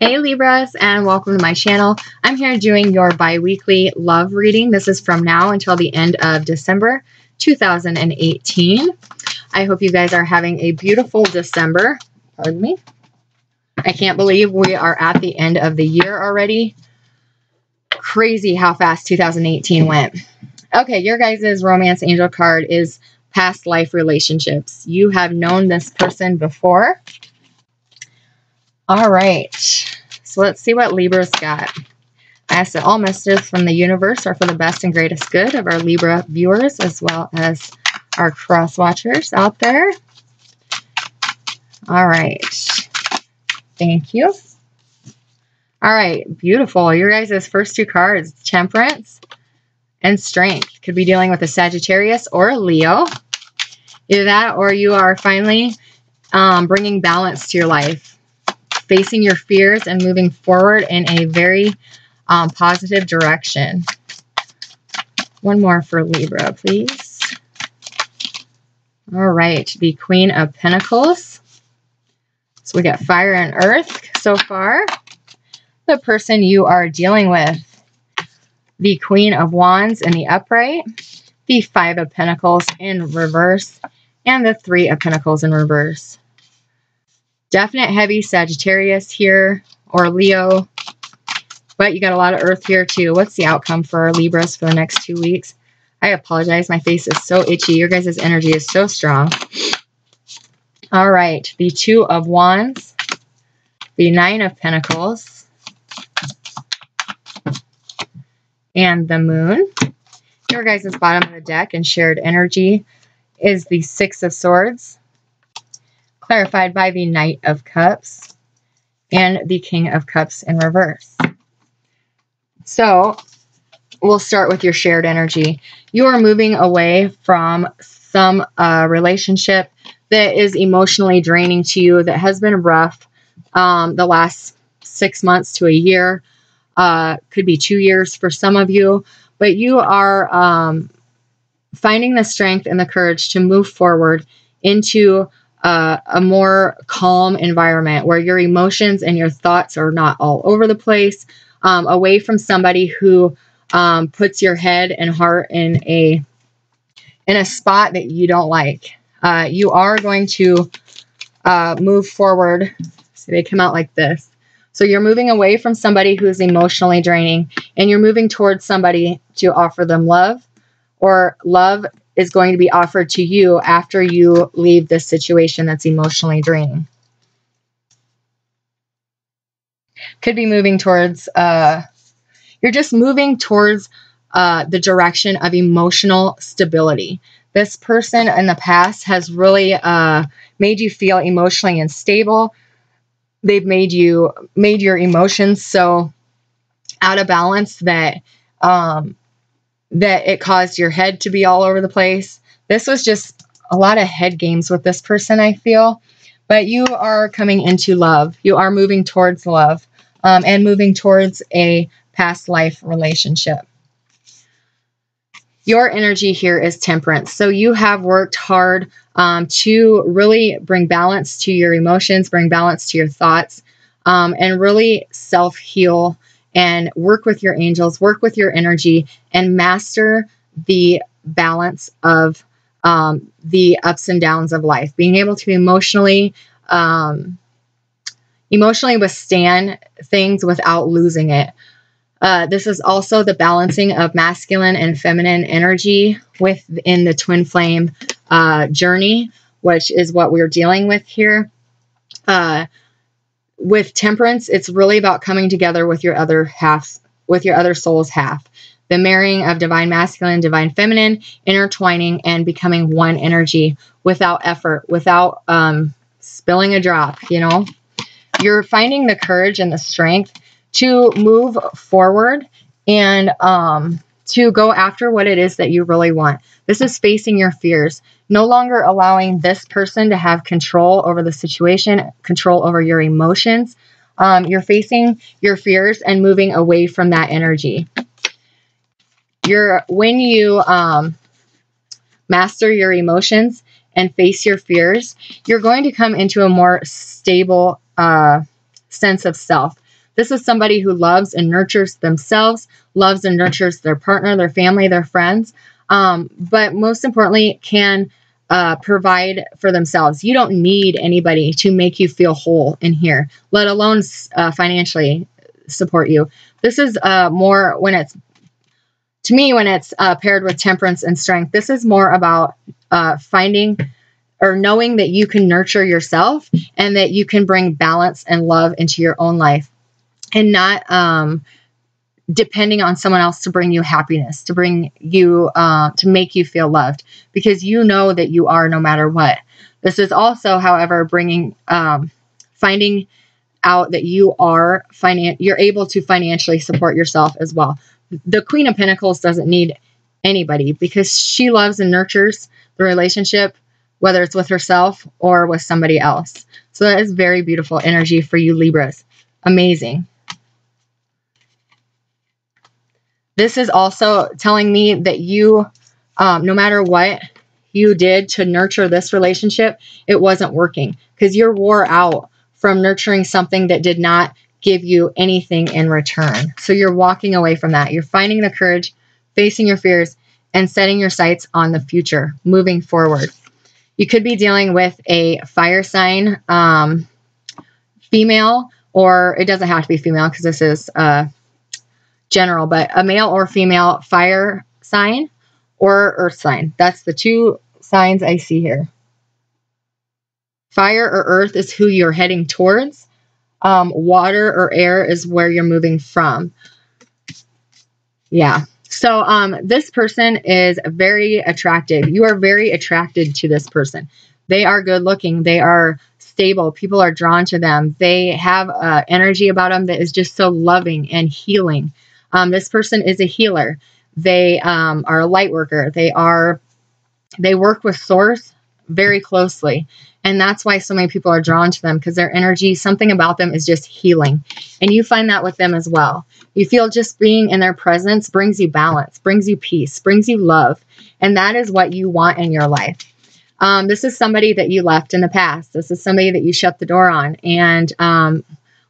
Hey Libras and welcome to my channel. I'm here doing your bi-weekly love reading. This is from now until the end of December 2018. I hope you guys are having a beautiful December. Pardon me. I can't believe we are at the end of the year already. Crazy how fast 2018 went. Okay, your guys' romance angel card is past life relationships. You have known this person before. All right. So let's see what Libra's got. I ask that all messages from the universe are for the best and greatest good of our Libra viewers as well as our cross watchers out there. All right. Thank you. All right. Beautiful. Your guys' first two cards, Temperance and Strength. Could be dealing with a Sagittarius or a Leo. Either that or you are finally um, bringing balance to your life facing your fears and moving forward in a very um, positive direction. One more for Libra, please. All right, the Queen of Pentacles. So we got fire and earth so far. The person you are dealing with. The Queen of Wands in the upright. The Five of Pentacles in reverse. And the Three of Pentacles in reverse. Definite heavy Sagittarius here or Leo. But you got a lot of Earth here too. What's the outcome for Libras for the next two weeks? I apologize. My face is so itchy. Your guys' energy is so strong. All right. The Two of Wands. The Nine of Pentacles. And the Moon. Your guys' bottom of the deck and shared energy is the Six of Swords clarified by the Knight of Cups and the King of Cups in reverse. So we'll start with your shared energy. You are moving away from some uh, relationship that is emotionally draining to you, that has been rough um, the last six months to a year, uh, could be two years for some of you, but you are um, finding the strength and the courage to move forward into uh, a more calm environment where your emotions and your thoughts are not all over the place, um, away from somebody who um, puts your head and heart in a in a spot that you don't like. Uh, you are going to uh, move forward. So they come out like this. So you're moving away from somebody who's emotionally draining, and you're moving towards somebody to offer them love, or love is going to be offered to you after you leave this situation that's emotionally draining. Could be moving towards, uh, you're just moving towards uh, the direction of emotional stability. This person in the past has really uh, made you feel emotionally unstable. They've made you, made your emotions so out of balance that um, that it caused your head to be all over the place. This was just a lot of head games with this person, I feel. But you are coming into love. You are moving towards love um, and moving towards a past life relationship. Your energy here is temperance. So you have worked hard um, to really bring balance to your emotions, bring balance to your thoughts, um, and really self heal and work with your angels, work with your energy, and master the balance of um, the ups and downs of life. Being able to emotionally, um, emotionally withstand things without losing it. Uh, this is also the balancing of masculine and feminine energy within the twin flame uh, journey, which is what we're dealing with here. Uh, with temperance, it's really about coming together with your other half, with your other soul's half. The marrying of divine masculine, divine feminine, intertwining and becoming one energy without effort, without um, spilling a drop, you know. You're finding the courage and the strength to move forward and um, to go after what it is that you really want. This is facing your fears, no longer allowing this person to have control over the situation, control over your emotions. Um, you're facing your fears and moving away from that energy. You're when you um, master your emotions and face your fears, you're going to come into a more stable uh, sense of self. This is somebody who loves and nurtures themselves, loves and nurtures their partner, their family, their friends, um, but most importantly, can uh, provide for themselves. You don't need anybody to make you feel whole in here, let alone uh, financially support you. This is uh, more when it's, to me, when it's uh, paired with temperance and strength, this is more about uh, finding or knowing that you can nurture yourself and that you can bring balance and love into your own life and not um, depending on someone else to bring you happiness, to bring you, uh, to make you feel loved, because you know that you are no matter what. This is also, however, bringing, um, finding out that you are finan- you're able to financially support yourself as well. The Queen of Pentacles doesn't need anybody because she loves and nurtures the relationship, whether it's with herself or with somebody else. So that is very beautiful energy for you Libras. Amazing. This is also telling me that you, um, no matter what you did to nurture this relationship, it wasn't working because you're wore out from nurturing something that did not give you anything in return. So you're walking away from that. You're finding the courage, facing your fears, and setting your sights on the future, moving forward. You could be dealing with a fire sign, um, female, or it doesn't have to be female because this is uh, general, but a male or female fire sign or earth sign. That's the two signs I see here. Fire or earth is who you're heading towards. Um, water or air is where you're moving from. Yeah. So um, this person is very attractive. You are very attracted to this person. They are good looking. They are stable. People are drawn to them. They have uh, energy about them that is just so loving and healing. Um, this person is a healer. They um, are a light worker. They are they work with source very closely. And that's why so many people are drawn to them because their energy, something about them is just healing. And you find that with them as well. You feel just being in their presence brings you balance, brings you peace, brings you love. And that is what you want in your life. Um, this is somebody that you left in the past. This is somebody that you shut the door on and um,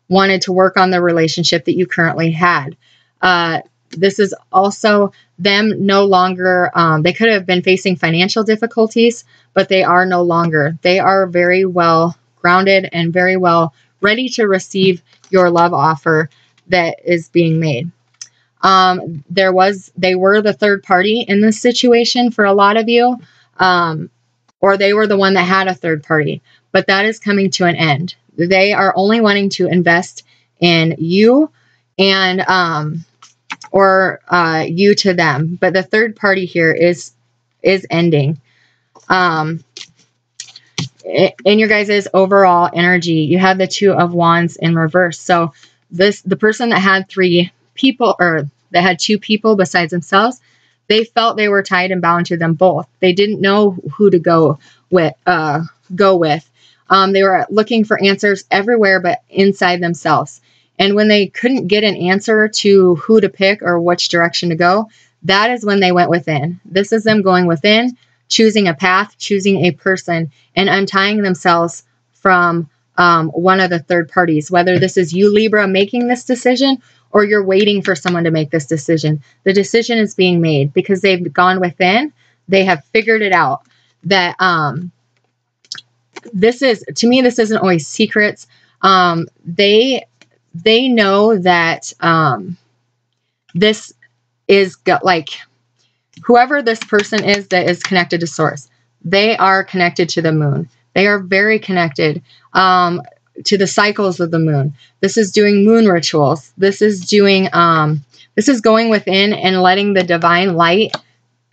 wanted to work on the relationship that you currently had. Uh, this is also them no longer, um, they could have been facing financial difficulties, but they are no longer. They are very well grounded and very well ready to receive your love offer that is being made. Um, there was, they were the third party in this situation for a lot of you, um, or they were the one that had a third party, but that is coming to an end. They are only wanting to invest in you and um, or uh, you to them. But the third party here is is ending. Um, in your guys' overall energy, you have the two of wands in reverse. So this the person that had three people or that had two people besides themselves, they felt they were tied and bound to them both. They didn't know who to go with. Uh, go with. Um, they were looking for answers everywhere but inside themselves. And when they couldn't get an answer to who to pick or which direction to go, that is when they went within. This is them going within, choosing a path, choosing a person, and untying themselves from um, one of the third parties, whether this is you, Libra, making this decision or you're waiting for someone to make this decision. The decision is being made because they've gone within, they have figured it out that um, this is, to me, this isn't always secrets. Um, they they know that um, this is got like whoever this person is that is connected to source, they are connected to the moon. They are very connected um, to the cycles of the moon. This is doing moon rituals. This is doing, um, this is going within and letting the divine light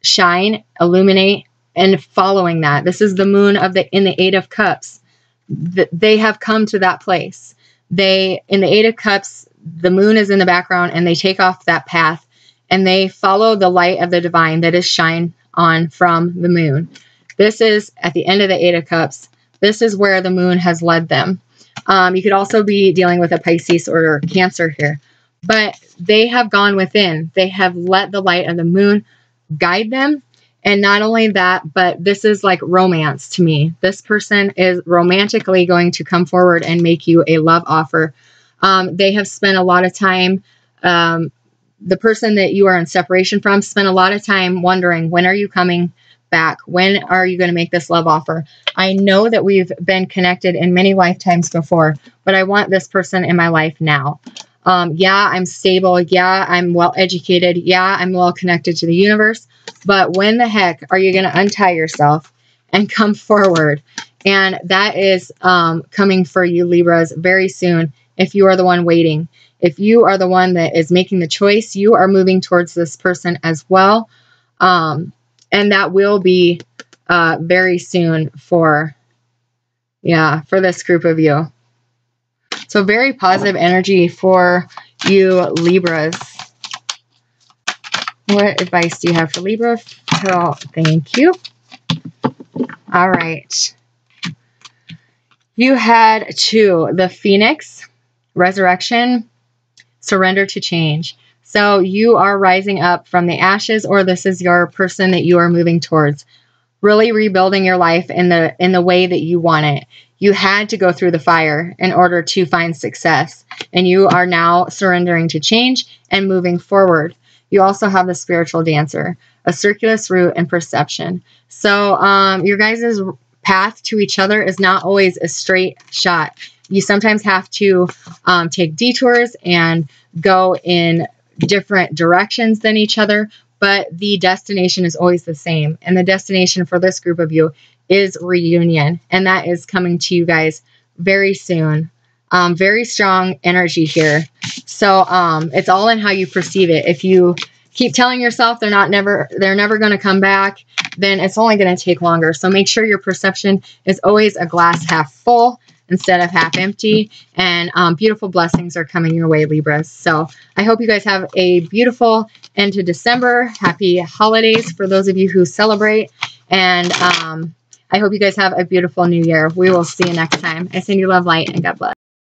shine, illuminate, and following that. This is the moon of the in the Eight of Cups. They have come to that place they in the eight of cups the moon is in the background and they take off that path and they follow the light of the divine that is shine on from the moon. This is at the end of the eight of cups. This is where the moon has led them. Um, you could also be dealing with a pisces or cancer here but they have gone within. They have let the light of the moon guide them and not only that, but this is like romance to me. This person is romantically going to come forward and make you a love offer Um, they have spent a lot of time, um, the person that you are in separation from spent a lot of time wondering, when are you coming back? When are you going to make this love offer? I know that we've been connected in many lifetimes before, but I want this person in my life now. Um, yeah, I'm stable. Yeah, I'm well educated. Yeah, I'm well connected to the universe. But when the heck are you going to untie yourself and come forward? And that is um, coming for you, Libras, very soon if you are the one waiting. If you are the one that is making the choice, you are moving towards this person as well. Um, and that will be uh, very soon for, yeah, for this group of you. So very positive energy for you Libras. What advice do you have for Libra? Oh, thank you. All right. You had two, the Phoenix, Resurrection, Surrender to Change. So you are rising up from the ashes, or this is your person that you are moving towards. Really rebuilding your life in the in the way that you want it. You had to go through the fire in order to find success. And you are now surrendering to change and moving forward. You also have the spiritual dancer, a circuitous route and perception. So um, your guys' path to each other is not always a straight shot. You sometimes have to um, take detours and go in different directions than each other, but the destination is always the same. And the destination for this group of you is reunion, and that is coming to you guys very soon. Um, very strong energy here. So um, it's all in how you perceive it. If you keep telling yourself they're not never they're never going to come back, then it's only going to take longer. So make sure your perception is always a glass half full instead of half empty. And um, beautiful blessings are coming your way, Libras. So I hope you guys have a beautiful end to December. Happy holidays for those of you who celebrate. And um, I hope you guys have a beautiful new year. We will see you next time. I send you love, light, and God bless.